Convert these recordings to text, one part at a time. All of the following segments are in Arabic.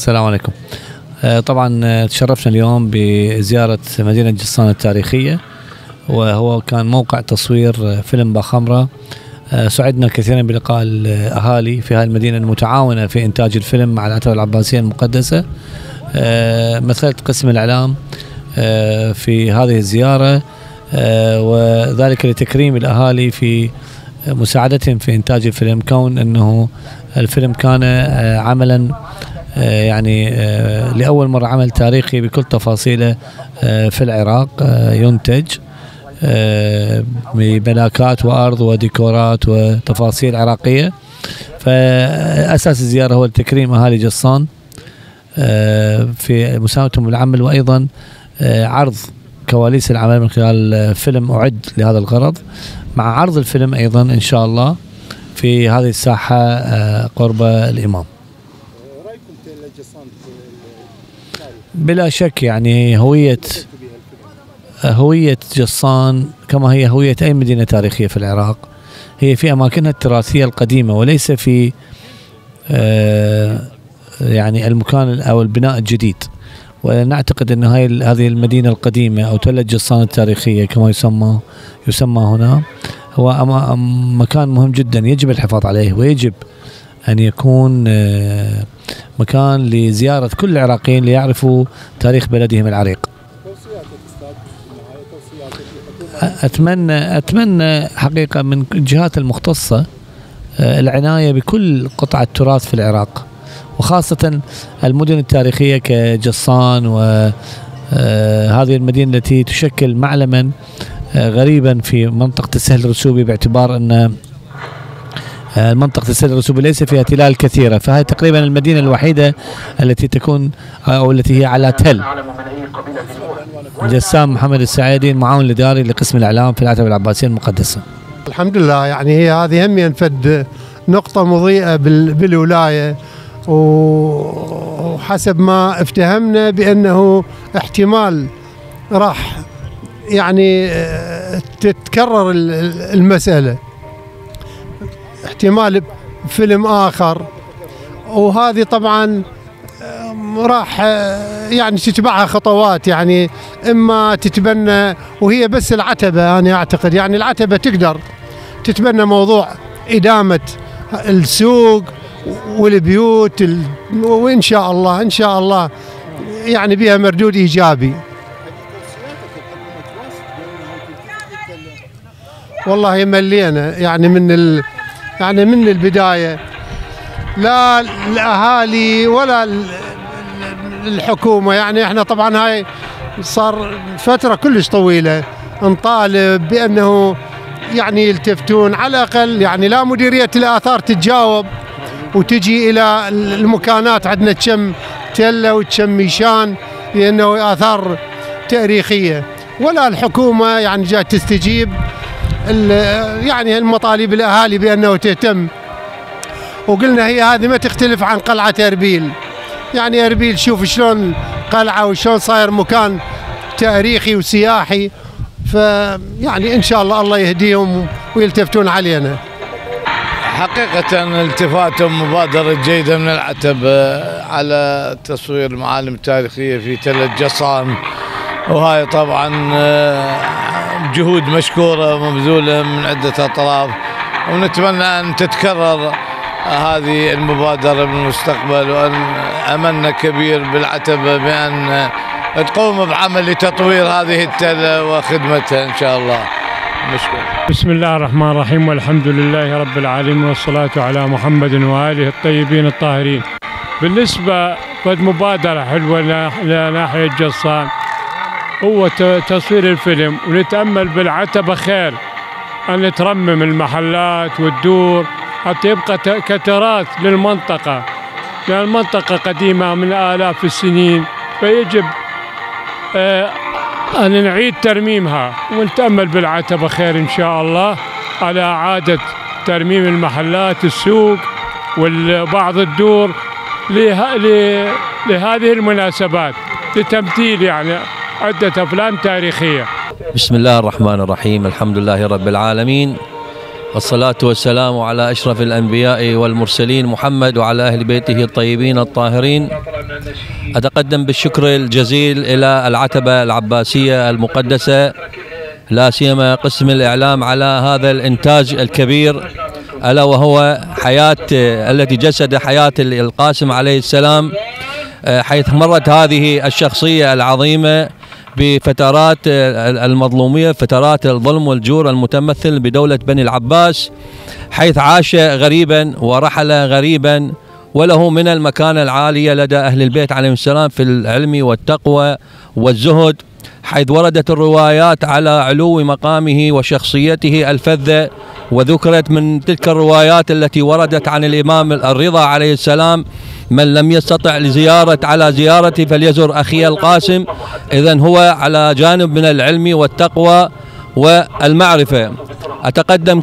السلام عليكم. آه، طبعا آه، تشرفنا اليوم بزيارة مدينة جصان التاريخية وهو كان موقع تصوير آه، فيلم باخمرة سعدنا كثيرا بلقاء الأهالي في هذه المدينة المتعاونة في إنتاج الفيلم مع العتبة العباسية المقدسة. مثلت قسم الإعلام في هذه الزيارة وذلك لتكريم الأهالي في مساعدتهم في إنتاج الفيلم كون أنه الفيلم كان عملا يعني آه، لأول مرة عمل تاريخي بكل تفاصيله آه، في العراق آه، ينتج آه، بملاكات وأرض وديكورات وتفاصيل عراقية. فأساس الزيارة هو تكريم أهالي جصان آه، في مساهمتهم بالعمل وأيضا آه، عرض كواليس العمل من خلال فيلم أعد لهذا الغرض. مع عرض الفيلم أيضا إن شاء الله في هذه الساحة آه، قرب الإمام رايكم في الجصان في التاريخ بلا شك يعني هوية هوية جصان كما هي هوية أي مدينة تاريخية في العراق. هي في أماكنها التراثية القديمة وليس في آه، يعني المكان أو البناء الجديد. ونعتقد أن هاي هذه المدينة القديمة أو تلة جصان التاريخية كما يسمى يسمى هنا هو مكان مهم جدا يجب الحفاظ عليه ويجب أن يكون آه، مكان لزيارة كل العراقيين ليعرفوا تاريخ بلدهم العريق. أتمنى أتمنى حقيقة من الجهات المختصة آه، العناية بكل قطعة تراث في العراق وخاصة المدن التاريخية كجصان وهذه المدينة التي تشكل معلما آه، غريبا في منطقة السهل الرسوبي باعتبار أن آه، منطقة السهل الرسوبي ليس فيها تلال كثيرة. فهي تقريبا المدينة الوحيدة التي تكون أو التي هي على تل. جسام محمد السعيدي المعاون الإداري لقسم الإعلام في العتبة العباسية المقدسة. الحمد لله. يعني هي هذه هم ينفد نقطة مضيئة بال- بالولاية. وحسب ما افتهمنا بأنه احتمال راح يعني آه، تتكرر ال- ال- المسألة. احتمال فيلم آخر. وهذه طبعا آم، راح آه، يعني تتبعها خطوات يعني إما تتبنى وهي بس العتبة أنا أعتقد يعني العتبة تقدر تتبنى موضوع إدامة السوق والبيوت ال- وإن شاء الله إن شاء الله يعني بها مردود إيجابي. والله ملينا يعني من ال يعني من البداية. لا الأهالي ولا ال- الحكومة يعني إحنا طبعا هاي صار فترة كلش طويلة. نطالب بأنه يعني يلتفتون على الأقل يعني لا مديرية الآثار تتجاوب وتجي إلى المكانات عندنا تشم تله وتشم ميشان لأنه آثار تاريخية. ولا الحكومة يعني جات تستجيب. يعني المطالب الأهالي بأنه تهتم. وقلنا هي هذه ما تختلف عن قلعة إربيل. يعني إربيل شوف شلون قلعة وشلون صاير مكان تاريخي وسياحي. فيعني إن شاء الله الله يهديهم ويلتفتون علينا. حقيقة التفاتهم مبادرة جيدة من العتب آه، على تصوير المعالم التاريخية في تلة جصان وهاي طبعا آه، جهود مشكورة مبذولة من عدة أطراف. ونتمنى أن تتكرر هذه المبادرة بالمستقبل وأن أملنا كبير بالعتبة بأن آه، تقوم بعمل لتطوير هذه التلة وخدمتها إن شاء الله. مشكور بسم الله الرحمن الرحيم والحمد لله رب العالمين والصلاة على محمد وآله الطيبين الطاهرين. بالنسبة فد مبادرة حلوة ل- لناحية ت- تصوير الفيلم ونتأمل بالعتبة خير. أن ترمم المحلات والدور حتى يبقى كتراث للمنطقة. لأن المنطقة قديمة من آلاف السنين فيجب آه، أن نعيد ترميمها. ونتأمل بالعتبة خير إن شاء الله على إعادة ترميم المحلات السوق وبعض الدور لهذه المناسبات لتمثيل يعني. عدة أفلام تاريخية. بسم الله الرحمن الرحيم الحمد لله رب العالمين والصلاة والسلام على أشرف الأنبياء والمرسلين محمد وعلى أهل بيته الطيبين الطاهرين. أتقدم بالشكر الجزيل إلى العتبة العباسية المقدسة لا سيما قسم الإعلام على هذا الإنتاج الكبير ألا وهو حياة التي جسد حياة القاسم عليه السلام حيث مرت هذه الشخصية العظيمة بفترات المظلومية فترات الظلم والجور المتمثل بدولة بني العباس حيث عاش غريبا ورحل غريبا وله من المكانة العالية لدى أهل البيت عليهم السلام في العلم والتقوى والزهد. حيث وردت الروايات على علو مقامه وشخصيته الفذة وذكرت من تلك الروايات التي وردت عن الإمام الرضا عليه السلام من لم يستطع لزيارة على زيارتي فليزر أخي القاسم. إذا هو على جانب من العلم والتقوى والمعرفة. أتقدم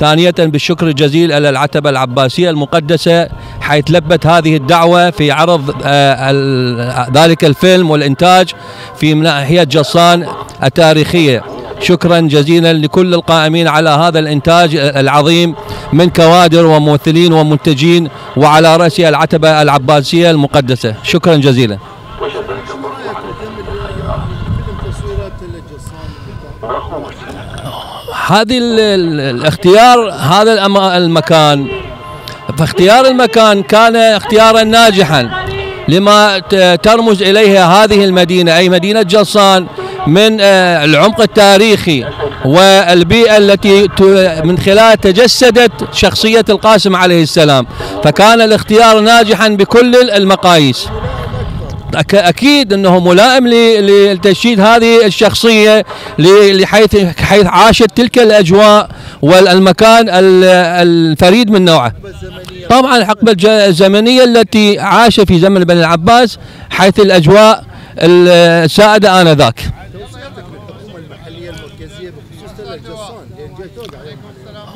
ثانية بالشكر الجزيل إلى العتبة العباسية المقدسة حيث لبت هذه الدعوة في عرض آه، ذلك الفيلم والإنتاج في ناحية جصان التاريخية. شكرا جزيلا لكل القائمين على هذا الإنتاج العظيم من كوادر وممثلين ومنتجين وعلى رأس العتبة العباسية المقدسة. شكرا جزيلا. هذه الاختيار هذا المكان. فاختيار المكان كان اختيارا ناجحا لما ترمز اليه هذه المدينة أي مدينة جصان من آه، العمق التاريخي والبيئة التي من خلال تجسدت شخصية القاسم عليه السلام. فكان الاختيار ناجحا بكل المقاييس. أكيد إنه ملائم لتجسيد هذه الشخصية لحيث حيث عاشت تلك الأجواء والمكان الفريد من نوعه. طبعا الحقبه الزمنية التي عاش في زمن بني العباس حيث الأجواء السائده آنذاك.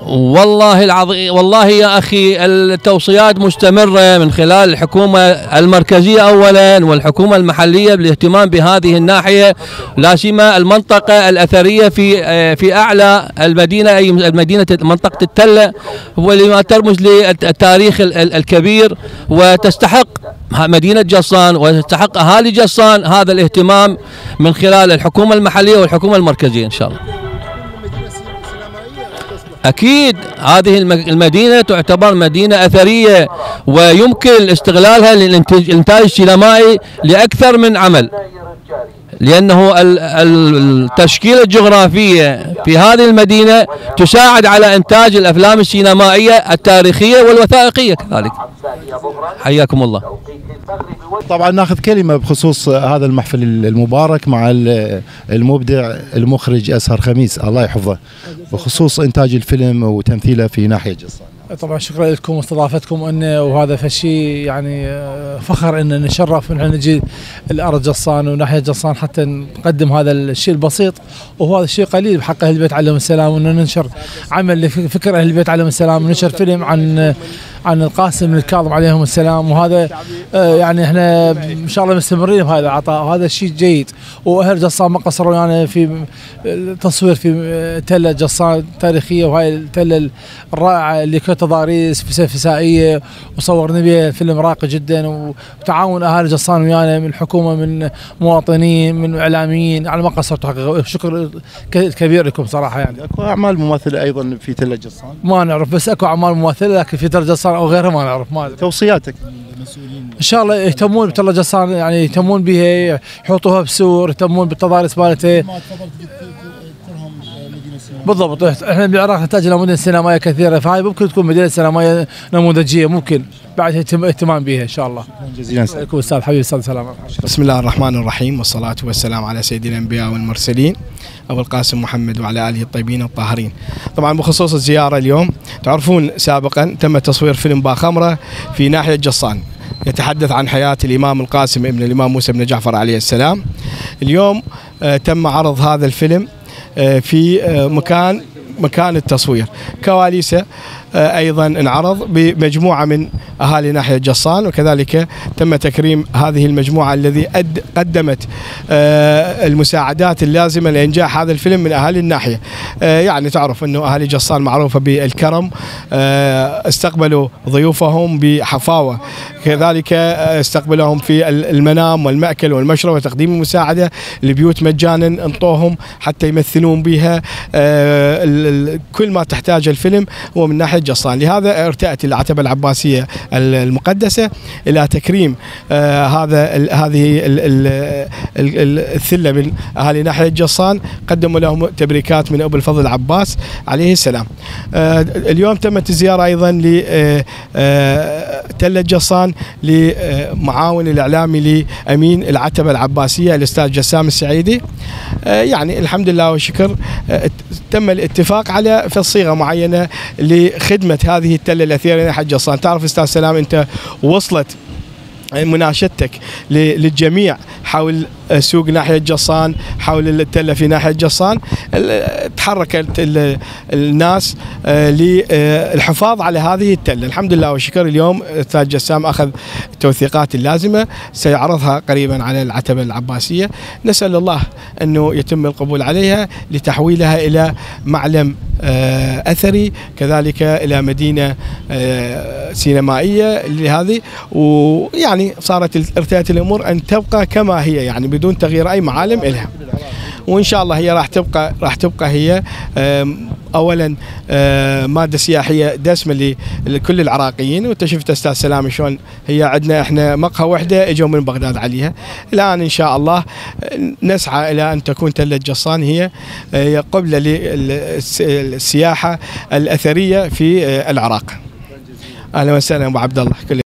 والله العظيم والله يا أخي التوصيات مستمرة من خلال الحكومة المركزية اولا والحكومة المحلية بالاهتمام بهذه الناحية لا سيما المنطقة الأثرية في في أعلى المدينة أي مدينه منطقة التلة ولما ترمز للتاريخ الكبير وتستحق مدينة جصان وتستحق أهالي جصان هذا الاهتمام من خلال الحكومة المحلية والحكومة المركزية إن شاء الله. أكيد هذه المدينة تعتبر مدينة أثرية ويمكن استغلالها للإنتاج السينمائي لأكثر من عمل. لأنه التشكيلة الجغرافية في هذه المدينة تساعد على إنتاج الأفلام السينمائية التاريخية والوثائقية كذلك. حياكم الله. طبعا ناخذ كلمة بخصوص هذا المحفل المبارك مع المبدع المخرج أسهر خميس. الله يحفظه. بخصوص إنتاج الفيلم وتمثيله في ناحية جصان طبعا شكرا لكم واستضافتكم انه وهذا فشي يعني آه، فخر إن نشرف ان نجي الأرض جصان وناحيه جصان حتى نقدم هذا الشيء البسيط. وهو هذا قليل بحق أهل البيت عليهم السلام وإن ننشر عمل لفكر أهل البيت عليهم السلام وننشر فيلم عن عن القاسم الكاظم عليهم السلام. وهذا آه، يعني إحنا إن شاء الله مستمرين بهذا العطاء وهذا الشيء جيد. وأهل جصان ما قصروا يعني في تصوير في تلة جصان تاريخية. وهاي التلة الرائعة اللي كانت تضاريس فسائيه وصورنا بها فيلم راقي جدا. وتعاون اهالي جصان ويانا من الحكومة من مواطنين من إعلاميين. على ما قصرتوا. حقيقة شكر كبير لكم صراحة يعني. أكو أعمال مماثلة أيضا في تلة جصان. ما نعرف بس أكو أعمال مماثلة لكن في تلة جصان أو غيرها ما نعرف ما توصياتك. إن شاء الله يهتمون جصان يعني يهتمون بها يحطوها بسور يهتمون بالتضاريس مالتها بالضبط. إحنا بالعراق نحتاج إلى مدن سينمائية كثيرة. فهاي ممكن تكون مدينة سينمائية نموذجية ممكن بعد اهتمام بها إن شاء الله. جزيلا. أستاذ حبيبي أستاذ سلام. بسم الله الرحمن الرحيم والصلاة والسلام على سيد الأنبياء والمرسلين أبو القاسم محمد وعلى آله الطيبين الطاهرين. طبعا بخصوص الزيارة اليوم تعرفون سابقا تم تصوير فيلم باخمرة في ناحية جصان. يتحدث عن حياة الإمام القاسم ابن الإمام موسى بن جعفر عليه السلام. اليوم آه تم عرض هذا الفيلم في آه مكان مكان التصوير. كواليسة آه، أيضا انعرض بمجموعة من أهالي ناحية جصان وكذلك تم تكريم هذه المجموعة الذي قدمت آه، المساعدات اللازمة لإنجاح هذا الفيلم من أهالي الناحية. آه، يعني تعرف إنه أهالي جصان معروفة بالكرم استقبلوا ضيوفهم بحفاوة. كذلك استقبلهم في المنام والمأكل والمشرب وتقديم المساعدة لبيوت مجانا انطوهم حتى يمثلون بها كل ما تحتاج الفيلم. هو من ناحيه جصان لهذا ارتأت العتبة العباسية المقدسة إلى تكريم آه هذا هذه الثلة من أهالي ناحية جصان قدموا لهم تبريكات من أبو الفضل العباس عليه السلام. آه اليوم تمت الزيارة أيضا ل آه، جصان لمعاون الإعلامي لأمين العتبة العباسية الأستاذ جسام السعيدي. يعني الحمد لله والشكر تم الاتفاق على في صيغة معينة لخدمه هذه التلة الاثيريه حج جصان تعرف أستاذ سلام أنت وصلت مناشدتك للجميع. حول سوق ناحية جصان حول التلة في ناحية جصان. تحركت الناس آه، للحفاظ على هذه التلة. الحمد لله والشكر. اليوم أستاذ جسام أخذ التوثيقات اللازمه سيعرضها قريبا على العتبة العباسية. نسأل الله أنه يتم القبول عليها لتحويلها إلى معلم آه، أثري كذلك إلى مدينة آه، سينمائية لهذه. ويعني صارت ارتأت الأمور أن تبقى كما هي يعني بدون تغيير أي معالم لها وإن شاء الله هي راح تبقى راح تبقى هي اولا مادة سياحية دسمة لكل العراقيين. وأنت شفت أستاذ سلام شلون هي عندنا إحنا مقهى وحدة إجوا من بغداد عليها. الآن إن شاء الله نسعى إلى أن تكون تلة جصان هي قبله للسياحه الأثرية في العراق. أهلا وسهلا أبو عبد الله.